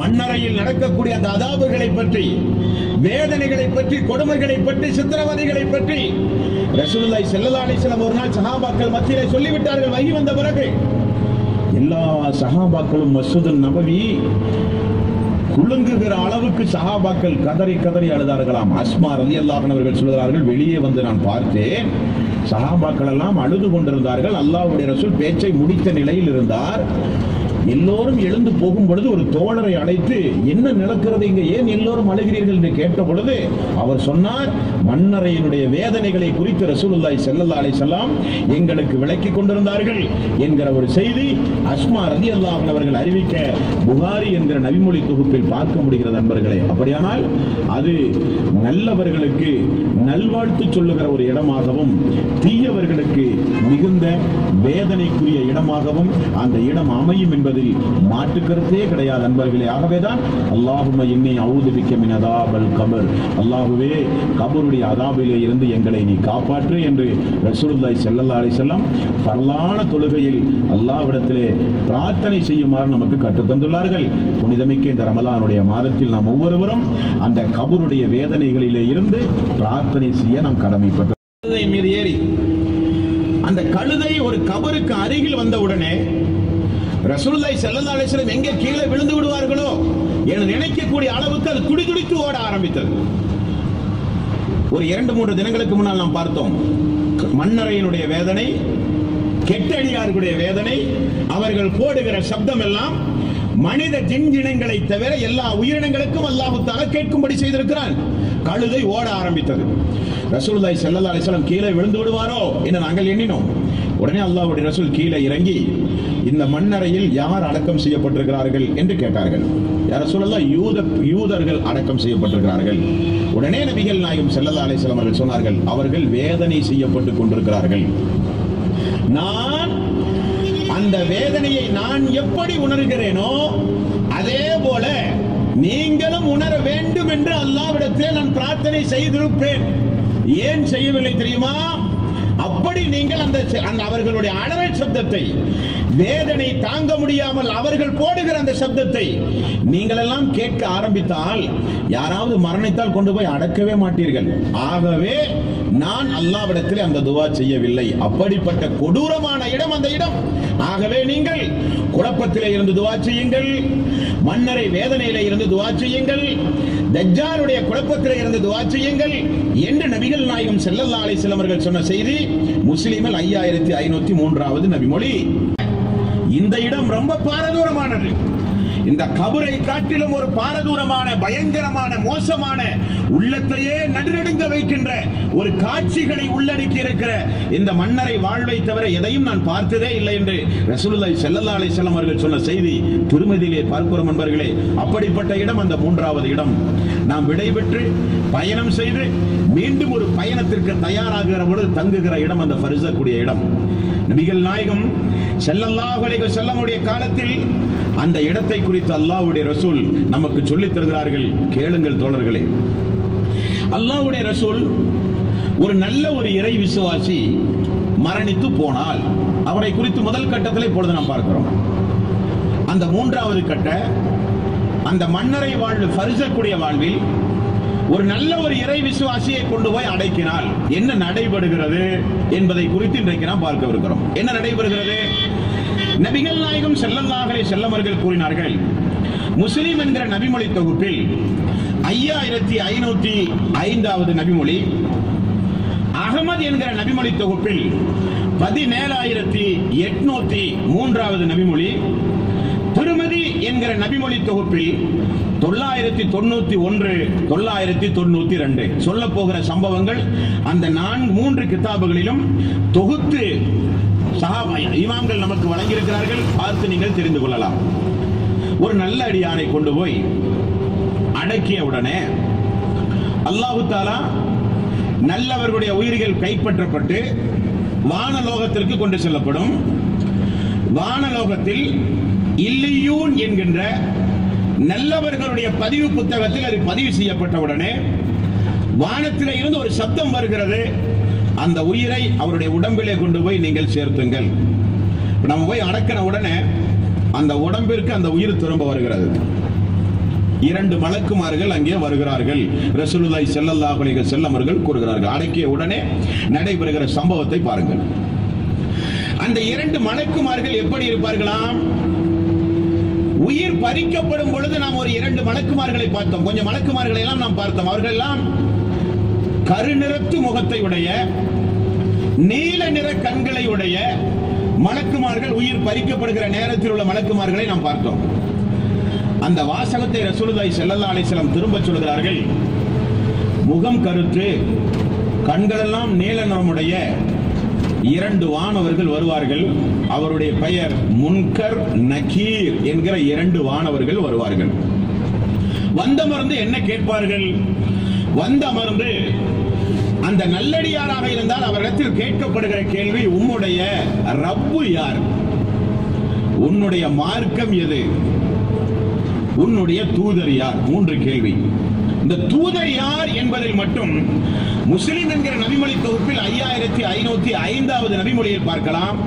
மண்ணறையில் நடக்கக்கூடிய அந்த அதாபுகளை பற்றி வேதனைகளை பற்றி கொடுமைகளை பற்றி சித்திரவதைகளை பற்றி ரசூலுல்லாஹி ஸல்லல்லாஹு அலைஹி ஒரு நாள் சஹாபாக்கள் மத்தியிலே சொல்லிவிட்டார்கள். வகி வந்த பிறகு எல்லா சஹாபாக்களும் மசூதன் நபவி குலுங்குகிற அளவுக்கு சஹாபாக்கள் கதறி கதறி அழுதார்களாம். அஸ்மா ரதி அன்ஹு அவர்கள் சொல்கிறார்கள் வெளியே வந்து நான் பார்த்தேன். சஹாபாக்கள் எல்லாம் அழுது கொண்டிருந்தார்கள். அல்லாஹ்வுடைய ரசூல் பேச்சை முடித்த நிலையில் இருந்தார். எல்லோரும் எழுந்து போகும் பொழுது ஒரு தோழரை அழைத்து என்ன நடக்கிறது இங்க? ஏன் எல்லோரும் அழுகிறீர்கள்? என்று கேட்ட பொழுது அவர் சொன்னார் மன்னரையினுடைய வேதனைகளை குறித்து ரசூலுல்லாய் செல்லல்லா அலை செல்லாம் எங்களுக்கு விளக்கி கொண்டிருந்தார்கள் என்கிற ஒரு செய்தி அஸ்மா ரதி அல்லாஹன் அவர்கள் அறிவிக்க புகாரி என்கிற நவிமொழி தொகுப்பில் பார்க்க முடிகிறது நண்பர்களே. அப்படியானால் அது நல்லவர்களுக்கு நல்வாழ்த்து சொல்லுகிற ஒரு இடமாகவும் தீயவர்களுக்கு மிகுந்த வேதனைக்குரிய இடமாகவும் அந்த இடம் அமையும் என்பது என்பதில் மாற்று கருத்தே கிடையாது அன்பர்களே. ஆகவேதான் அல்லாஹும என்னை அவுதுபிக்க மின் அதாபல் கபர். அல்லாஹுவே கபருடைய அதாபிலே இருந்து எங்களை நீ காப்பாற்று என்று ரசூலுல்லாய் செல்லல்லா அலி செல்லம் பரலான தொழுகையில் அல்லாஹ்விடத்திலே பிரார்த்தனை செய்யுமாறு நமக்கு கற்றுத் தந்துள்ளார்கள். புனிதமிக்க இந்த ரமலானுடைய மாதத்தில் நாம் ஒவ்வொருவரும் அந்த கபருடைய வேதனைகளிலே இருந்து பிரார்த்தனை செய்ய நாம் கடமைப்பட்டோம் மீது ஏறி. அந்த கழுதை ஒரு கபருக்கு அருகில் வந்தவுடனே ரசூல்லாய் செல்லல்லா ஸல்லல்லாஹு எங்கே கீழே விழுந்து விடுவார்களோ என நினைக்கக்கூடிய அளவுக்கு அது துடிதுடித்து ஓட ஆரம்பித்தது. ஒரு இரண்டு மூன்று தினங்களுக்கு முன்னால் நாம் பார்த்தோம். மன்னரையினுடைய வேதனை கெட்டடியார்களுடைய வேதனை அவர்கள் போடுகிற சப்தம் எல்லாம் மனித ஜிஞ்சினங்களை தவிர எல்லா உயிரினங்களுக்கும் அல்லாஹு கேட்கும்படி செய்திருக்கிறான். கழுதை ஓட ஆரம்பித்தது. ரசூலுல்லாய் செல்லல்லா அலிஸ்லாம் கீழே விழுந்து விடுவாரோ என்று நாங்கள் எண்ணினோம். உடனே அல்லாவுடைய ரசூல் கீழே இறங்கி இந்த மண்ணறையில் யார் அடக்கம் செய்யப்பட்டிருக்கிறார்கள் என்று கேட்டார்கள். யார் சொல்லலாம் யூத யூதர்கள் அடக்கம் செய்யப்பட்டிருக்கிறார்கள். உடனே நபிகள் நாயகம் செல்லல்லா அலிஸ்லாம் அவர்கள் சொன்னார்கள் அவர்கள் வேதனை செய்யப்பட்டுக் கொண்டிருக்கிறார்கள். நான் அந்த வேதனையை நான் எப்படி உணர்கிறேனோ அதே போல நீங்களும் உணர வேண்டும் என்று அல்லாவிடத்தில் நான் பிரார்த்தனை செய்திருப்பேன். ஏன் செய்யவில்லை தெரியுமா? நீங்கள் அந்த அந்த அவர்களுடைய அலறல் சப்தத்தை வேதனை தாங்க முடியாமல் அவர்கள் போடுகிற அந்த சப்தத்தை நீங்கள் எல்லாம் கேட்க ஆரம்பித்தால் யாராவது மரணித்தால் கொண்டு போய் அடக்கவே மாட்டீர்கள். ஆகவே நான் அல்லாவிடத்தில் அந்த துவா செய்யவில்லை. அப்படிப்பட்ட கொடூரமான இடம் அந்த இடம். ஆகவே நீங்கள் குழப்பத்திலே இருந்து துவா செய்யுங்கள். மன்னரை வேதனையிலே இருந்து துவா செய்யுங்கள். தஜ்ஜாருடைய குழப்பத்திலே இருந்து துவா செய்யுங்கள். என்று நபிகள் நாயகம் செல்லல்லா அலை செல்லவர்கள் சொன்ன செய்தி முஸ்லிமில் ஐயாயிரத்தி ஐநூத்தி மூன்றாவது நபிமொழி. இந்த இடம் ரொம்ப பாரதூரமானது. இந்த கபரை காட்டிலும் ஒரு பாரதூரமான பயங்கரமான மோசமான உள்ளத்தையே நடுநடுங்க வைக்கின்ற ஒரு காட்சிகளை உள்ளடக்கி இருக்கிற இந்த மன்னரை வாழ்வை தவிர எதையும் நான் பார்த்ததே இல்லை என்று ரசூலுல்லாஹி ஸல்லல்லாஹு அலைஹி வஸல்லம் அவர்கள் சொன்ன செய்தி திருமதியிலே பார்க்கிறோம் நண்பர்களே. அப்படிப்பட்ட இடம் அந்த மூன்றாவது இடம். நாம் விடைபெற்று பயணம் செய்து மீண்டும் ஒரு பயணத்திற்கு தயாராகிற பொழுது தங்குகிற இடம் அந்த பரிசக்கூடிய இடம். நபிகள் நாயகம் செல்லல்லாஹ் அலைஹி வஸல்லமுடைய காலத்தில் அந்த இடத்தை குறித்து அல்லாஹ்வுடைய ரசூல் நமக்கு சொல்லித் தருகிறார்கள். கேளுங்கள் தோழர்களே. அல்லாஹ்வுடைய ரசூல் ஒரு நல்ல ஒரு இறை விசுவாசி மரணித்து போனால் அவரை குறித்து முதல் கட்டத்தில் இப்பொழுது நாம் பார்க்கிறோம். அந்த மூன்றாவது கட்ட அந்த மன்னரை வாழ்வு ஃபரிசக்கூடிய வாழ்வில் ஒரு நல்ல ஒரு இறை விசுவாசியை கொண்டு போய் அடைக்கினால் என்ன நடைபெறுகிறது என்பதை குறித்து இன்றைக்கு நாம் பார்க்கவிருக்கிறோம் என்ன நடைபெறுகிறது? நபிகள் நாயகம் செல்லல்லாகலை செல்லவர்கள் கூறினார்கள் முஸ்லிம் என்கிற நபிமொழி தொகுப்பில் ஐயாயிரத்தி ஐநூத்தி ஐந்தாவது நபிமொழி அகமது என்கிற நபிமொழி தொகுப்பில் பதினேழாயிரத்தி எட்நூத்தி மூன்றாவது நபிமொழி என்கிற நபிமொழி தொகுப்பில் தொள்ளாயிரத்தி தொண்ணூத்தி ஒன்று தொள்ளாயிரத்தி தொண்ணூத்தி ரெண்டு சொல்ல போகிற சம்பவங்கள் அந்த நான்கு மூன்று கித்தாபுகளிலும் தொகுத்து சஹாபா இமாம்கள் நமக்கு வழங்கியிருக்கிறார்கள். பார்த்து நீங்கள் தெரிந்து கொள்ளலாம். ஒரு நல்ல அடியானை கொண்டு போய் அடக்கிய உடனே அல்லாஹு தாலா நல்லவர்களுடைய உயிர்கள் கைப்பற்றப்பட்டு வானலோகத்திற்கு கொண்டு செல்லப்படும். வானலோகத்தில் இல்லையூன் என்கின்ற நல்லவர்களுடைய பதிவு புத்தகத்தில் அது பதிவு செய்யப்பட்ட உடனே இருந்து ஒரு சப்தம் வருகிறது. அந்த உயிரை அவருடைய உடம்பிலே கொண்டு போய் நீங்கள் சேர்த்துங்கள். நம்ம போய் அடக்கின உடனே அந்த உடம்பிற்கு அந்த உயிர் திரும்ப வருகிறது. இரண்டு மலக்குமார்கள் அங்கே வருகிறார்கள். ரசூலுல்லாய் செல்லல்லாஹ் செல்லமர்கள் அவர்கள் கூறுகிறார்கள். அடக்கிய உடனே நடைபெறுகிற சம்பவத்தை பாருங்கள். அந்த இரண்டு மணக்குமார்கள் எப்படி இருப்பார்களாம்? உயிர் பறிக்கப்படும் பொழுது நாம் ஒரு இரண்டு மலக்குமார்களை பார்த்தோம். கொஞ்சம் மலக்குமார்களை எல்லாம் நாம் பார்த்தோம். அவர்கள் எல்லாம் கருநிறத்து முகத்தை உடைய நீல நிற கண்களை உடைய மலக்குமார்கள் உயிர் பறிக்கப்படுகிற நேரத்தில் உள்ள மலக்குமார்களை நாம் பார்த்தோம். அந்த வாசகத்தை ரசூலுதாய் செல்லல்லா அலிஸ்லாம் திரும்ப சொல்கிறார்கள் முகம் கருத்து கண்களெல்லாம் நீல நிறமுடைய இரண்டு வானவர்கள் வருவார்கள். அவருடைய பெயர் முன்கர் நகீர் என்கிற இரண்டு வானவர்கள் வருவார்கள். வந்தமர்ந்து என்ன கேட்பார்கள்? வந்தமர்ந்து அந்த நல்லடியாராக இருந்தால் அவரிடத்தில் கேட்கப்படுகிற கேள்வி உம்முடைய ரப்பு யார்? உன்னுடைய மார்க்கம் எது? உன்னுடைய தூதர் யார்? மூன்று கேள்வி. இந்த தூதர் யார் என்பதில் மட்டும் முஸ்லிம் என்கிற நபிமொழி தொகுப்பில் ஐயாயிரத்தி ஐநூத்தி ஐந்தாவது நபிமொழியில் பார்க்கலாம்.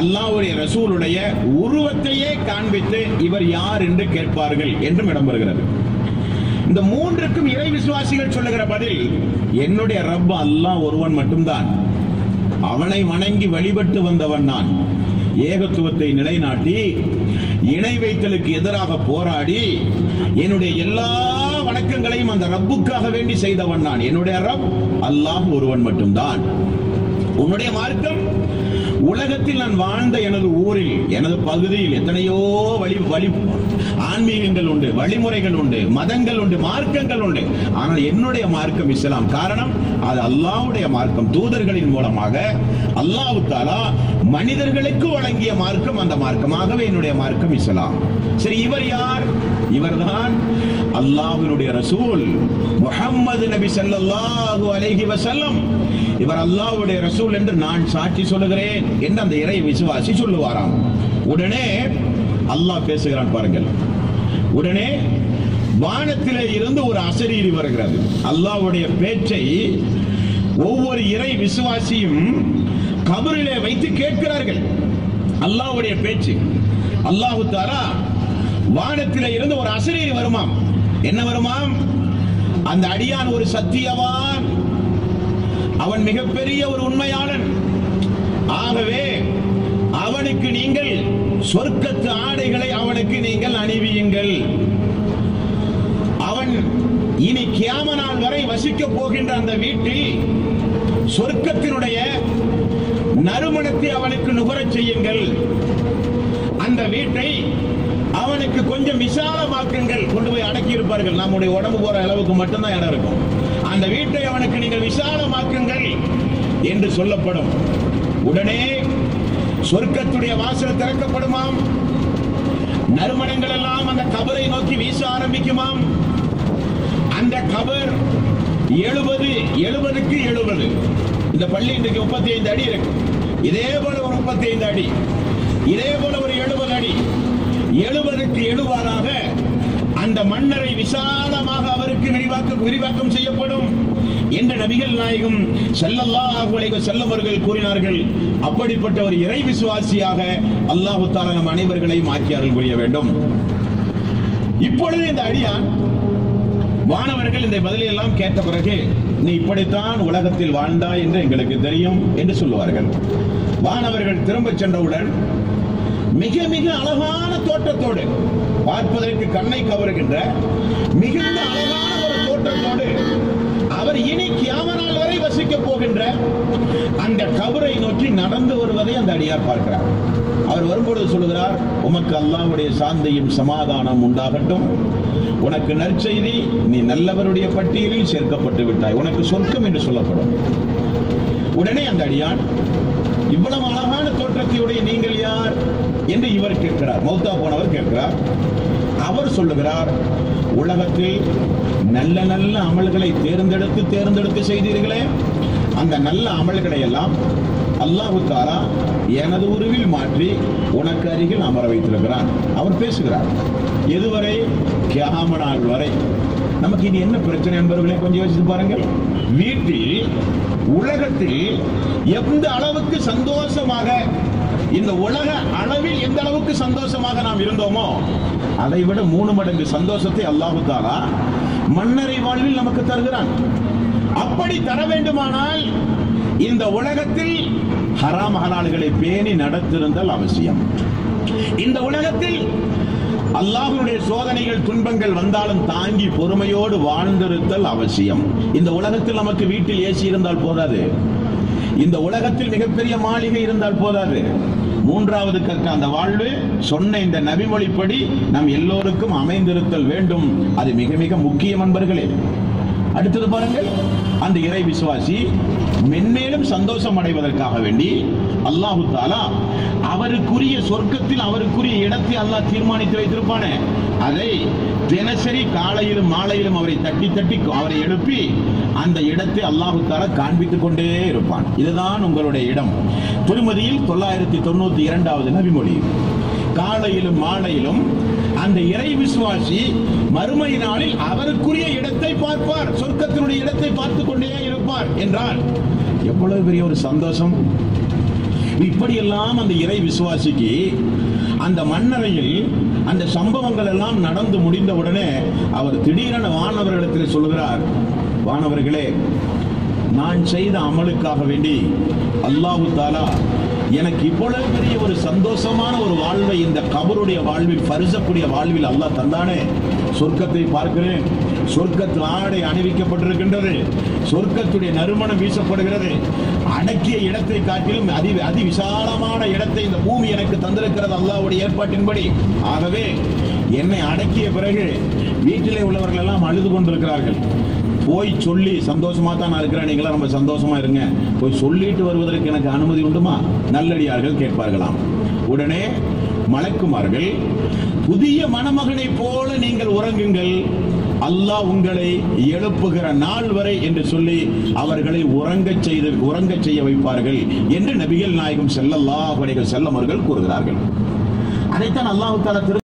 அல்லாவுடைய ரசூலுடைய உருவத்தையே காண்பித்து இவர் யார் என்று கேட்பார்கள் என்றும் இடம்பெறுகிறது இந்த மூன்றுக்கும் இறை விசுவாசிகள் சொல்லுகிற பதில் என்னுடைய ரப் அல்லாஹ் ஒருவன் மட்டும்தான். அவனை வணங்கி வழிபட்டு வந்தவன் நான். ஏகத்துவத்தை நிலைநாட்டி இணை வைத்தலுக்கு எதிராக போராடி என்னுடைய எல்லா வணக்கங்களையும் அந்த ரப்புக்காக வேண்டி செய்தவன் நான். என்னுடைய ரப் அல்லாஹ் ஒருவன் மட்டும்தான். உன்னுடைய மார்க்கம் உலகத்தில் நான் வாழ்ந்த எனது ஊரில் எனது பகுதியில் எத்தனையோ வழி வழி ஆன்மீகங்கள் உண்டு வழிமுறைகள் உண்டு மதங்கள் உண்டு மார்க்கங்கள் உண்டு. ஆனால் என்னுடைய மார்க்கம் இஸ்லாம். காரணம் அது அல்லாவுடைய மார்க்கம். தூதர்களின் மூலமாக அல்லாஹ் தாலா மனிதர்களுக்கு வழங்கிய மார்க்கம் அந்த மார்க்கமாகவே என்னுடைய மார்க்கம் இஸ்லாம். சரி இவர் யார்? இவர்தான் அல்லாஹ்வினுடைய ரசூல் முஹம்மது நபி ஸல்லல்லாஹு அலைஹி வஸல்லம். இவர் அல்லாஹ்வுடைய ரசூல் என்று நான் சாட்சி சொல்லுகிறேன் என்று அந்த இறை விசுவாசி சொல்லுவாராம். உடனே அல்லாஹ் பேசுகிறான் பாருங்கள். உடனே வானத்திலே இருந்து ஒரு அசரீரி வருகிறது. அல்லாஹ்வுடைய பேச்சை ஒவ்வொரு இறை விசுவாசியும் கபரிலே வைத்து கேட்கிறார்கள். அல்லாஹ்வுடைய பேச்சு. அல்லாஹு தாலா வானத்திலே இருந்து ஒரு அசரீரி வருமாம். என்ன வருமாம்? அந்த அடியான் ஒரு சத்தியவான் அவன் மிகப்பெரிய ஒரு உண்மையாளன். ஆகவே அவனுக்கு நீங்கள் சொர்க்கத்து ஆடைகளை அவனுக்கு நீங்கள் அணிவியுங்கள். அவன் இனி கியாம நாள் வரை வசிக்கப் போகின்ற அந்த வீட்டில் சொர்க்கத்தினுடைய நறுமணத்தை அவனுக்கு நுகரச் செய்யுங்கள். அந்த வீட்டை அவனுக்கு கொஞ்சம் விசாலமாக்குங்கள். கொண்டு போய் அடக்கி இருப்பார்கள் நம்முடைய உடம்பு போற அளவுக்கு மட்டும்தான் இடம் இருக்கும். அந்த வீட்டை அவனுக்கு நீங்கள் விசாலமாக்குங்கள் என்று சொல்லப்படும். உடனே சொர்க்கத்துடைய வாசல் திறக்கப்படுமாம். நறுமணங்கள் எல்லாம் அந்த கபரை நோக்கி வீச ஆரம்பிக்குமாம். அந்த கபர் எழுபது எழுபதுக்கு எழுபது. இந்த பள்ளி இன்றைக்கு முப்பத்தி ஐந்து அடி இருக்கு. இதே போல ஒரு முப்பத்தி ஐந்து அடி. இதே போல ஒரு எழுபது அடி எழுபதுக்கு எழுபதாக அந்த மன்னரை விசாலமாக அவருக்கு விரிவாக்கம் விரிவாக்கம் செய்யப்படும் என்று நபிகள் நாயகம் ஸல்லல்லாஹு செல்லவர்கள் கூறினார்கள். அப்படிப்பட்ட ஒரு இறை விசுவாசியாக அல்லாஹு தஆலா நம் அனைவர்களையும் ஆக்கியார்கள் புரிய வேண்டும். இப்பொழுது இந்த அடியான் மாணவர்கள் இந்த பதிலை எல்லாம் கேட்ட பிறகு நீ இப்படித்தான் உலகத்தில் வாழ்ந்தாய் என்று எங்களுக்கு தெரியும் என்று சொல்லுவார்கள். வானவர்கள் திரும்ப சென்றவுடன் மிக மிக அழகான தோற்றத்தோடு பார்ப்பதற்கு கண்ணை கவருகின்ற மிகுந்த அழகான ஒரு தோற்றத்தோடு அவர் இனி கியாமனால் வரை வசிக்க போகின்ற அந்த கபரை நோக்கி நடந்து வருவதை அந்த அடியார் பார்க்கிறார். அவர் வரும்பொழுது சொல்லுகிறார் உமக்கு அல்லாவுடைய சாந்தியும் சமாதானம் உண்டாகட்டும். உனக்கு நற்செய்தி நீ நல்லவருடைய பட்டியலில் சேர்க்கப்பட்டு விட்டாய். உனக்கு சொர்க்கம் என்று சொல்லப்படும். உடனே அந்த அடியான் இவ்வளவு அழகான தோற்றத்தையுடைய நீங்கள் யார் என்று இவர் கேட்கிறார். மௌத்தா போனவர் கேட்கிறார். அவர் சொல்லுகிறார் உலகத்தில் நல்ல நல்ல அமல்களை தேர்ந்தெடுத்து தேர்ந்தெடுத்து செய்தீர்களே. அந்த நல்ல அமல்களை எல்லாம் அல்லாஹு தாரா எனது உருவில் மாற்றி உனக்கு அருகில் அமர வைத்திருக்கிறான். அவர் பேசுகிறார். எதுவரை? கியாம நாள் வரை. நமக்கு இது என்ன பிரச்சனை என்பவர்களை கொஞ்சம் யோசித்து பாருங்கள். வீட்டில் உலகத்தில் எந்த அளவுக்கு சந்தோஷமாக இந்த உலக அளவில் எந்த அளவுக்கு சந்தோஷமாக நாம் இருந்தோமோ அதை விட மூணு மடங்கு சந்தோஷத்தை அல்லாஹு தாலா மன்னரை வாழ்வில் நமக்கு தருகிறான். அப்படி தர வேண்டுமானால் இந்த உலகத்தில் ஹராம் ஹலால்களை பேணி நடத்திருந்தல் அவசியம். இந்த உலகத்தில் அல்லாஹ்வுடைய சோதனைகள் துன்பங்கள் வந்தாலும் தாங்கி பொறுமையோடு வாழ்ந்திருத்தல் அவசியம். இந்த உலகத்தில் நமக்கு வீட்டில் ஏசி இருந்தால் போதாது. இந்த உலகத்தில் மிகப்பெரிய மாளிகை இருந்தால் போதாது. மூன்றாவது கற்க அந்த வாழ்வு சொன்ன இந்த நபிமொழிப்படி நம் எல்லோருக்கும் அமைந்திருத்தல் வேண்டும். அது மிக மிக முக்கியம் நண்பர்களே அடுத்தது பாருங்கள். அந்த இறை விசுவாசி மென்மேலும் சந்தோஷம் அடைவதற்காக வேண்டி அல்லாஹு தாலா அவருக்குரிய சொர்க்கத்தில் அவருக்குரிய இடத்தை அல்லாஹ் தீர்மானித்து வைத்திருப்பானே. அதை தினசரி காலையிலும் மாலையிலும் அவரை தட்டி தட்டி அவரை எழுப்பி அந்த இடத்தை அல்லாஹு தாலா காண்பித்துக் கொண்டே இருப்பான். இதுதான் உங்களுடைய இடம். திருமதியில் தொள்ளாயிரத்தி தொண்ணூத்தி இரண்டாவது நபிமொழி. காலையிலும் மாலையிலும் அந்த இறை விசுவாசி மறுமை நாளில் அவருக்குரிய இடத்தை பார்ப்பார். சொர்க்கத்தினுடைய இடத்தை பார்த்து கொண்டே இருப்பார் என்றால் எவ்வளவு பெரிய ஒரு சந்தோஷம். இப்படியெல்லாம் அந்த இறை விசுவாசிக்கு அந்த மன்னரையில் அந்த சம்பவங்கள் எல்லாம் நடந்து முடிந்த உடனே அவர் திடீரென வானவர்களிடத்தில் சொல்கிறார் வானவர்களே நான் செய்த அமலுக்காக வேண்டி அல்லாஹு தாலா எனக்கு இவ்வளவு பெரிய ஒரு சந்தோஷமான ஒரு வாழ்வை இந்த கபருடைய வாழ்வில் பரிசக்கூடிய வாழ்வில் அல்லாஹ் தந்தானே. சொர்க்கத்தை பார்க்கிறேன். சொர்க்கத்தில் ஆடை அணிவிக்கப்பட்டிருக்கின்றது. சொர்க்கத்துடைய நறுமணம் வீசப்படுகிறது. அடக்கிய இடத்தை காட்டிலும் அதி அதி விசாலமான இடத்தை இந்த பூமி எனக்கு தந்திருக்கிறது அல்லாவுடைய ஏற்பாட்டின்படி. ஆகவே என்னை அடக்கிய பிறகு வீட்டிலே உள்ளவர்கள் எல்லாம் அழுது கொண்டிருக்கிறார்கள். போய் சொல்லி சந்தோஷமா தான் நான் இருக்கிறேன். நீங்களாம் ரொம்ப சந்தோஷமா இருங்க. போய் சொல்லிட்டு வருவதற்கு எனக்கு அனுமதி உண்டுமா? நல்லடியார்கள் கேட்பார்களாம். உடனே மலக்குமார்கள் புதிய மணமகனை போல நீங்கள் உறங்குங்கள். அல்லாஹ் உங்களை எழுப்புகிற நாள் வரை என்று சொல்லி அவர்களை உறங்கச் செய்து உறங்கச் செய்ய வைப்பார்கள் என்று நபிகள் நாயகம் செல்லல்லா செல்லம் அவர்கள் கூறுகிறார்கள். அதைத்தான் அல்லாஹு தாலா